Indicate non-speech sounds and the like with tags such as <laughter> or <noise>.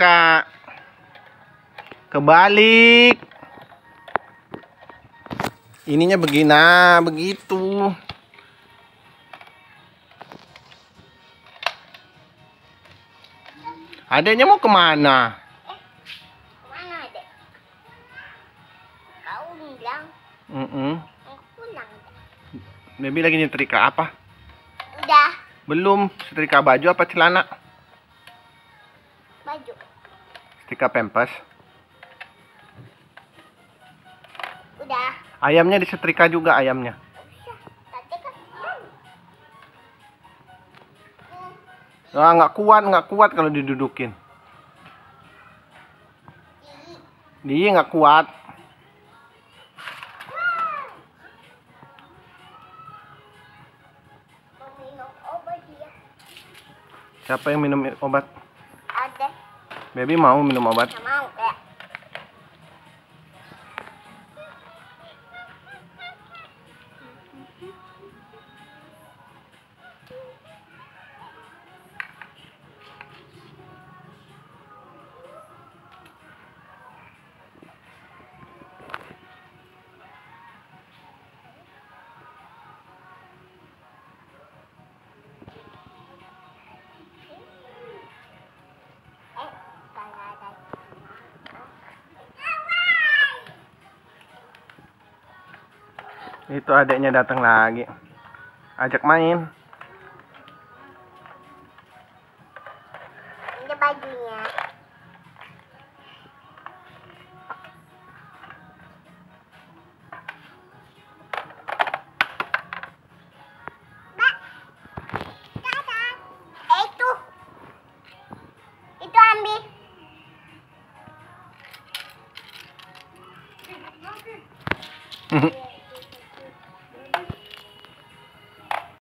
setrika. Kebalik. Ininya begini, begitu. Adanya mau ke mana? Mm -mm. Baby lagi nyetrika apa? Udah Belum. Setrika baju apa celana? Baju. Setrika pempes. Udah. Ayamnya disetrika juga ayamnya. Kan. Ah, nggak kuat, nggak kuat kalau didudukin. Dia nggak kuat. Siapa yang minum obat? Baby mau minum obat. Nggak mau Itu adiknya datang lagi. Ajak main. Ini bajunya. Mbak. <laughs>